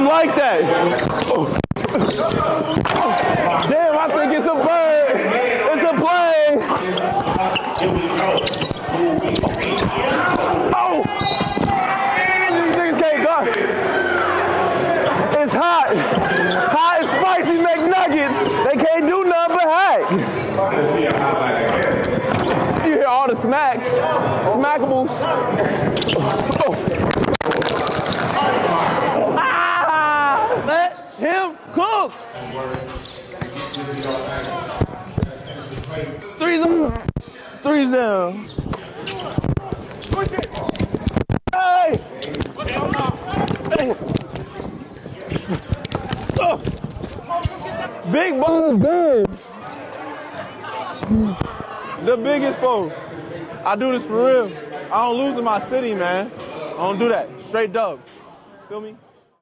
Like that. Damn, I think it's a bird. It's a plane. Oh! These niggas can't guard. It's hot. Hot and spicy McNuggets. They can't do nothing but hack. You hear all the smacks. Smackables. Oh. Cook. Three zero. Three zero. Hey! Hey! Oh. Big ball oh, birds. The biggest foe. I do this for real. I don't lose in my city, man. I don't do that. Straight dubs. Feel me?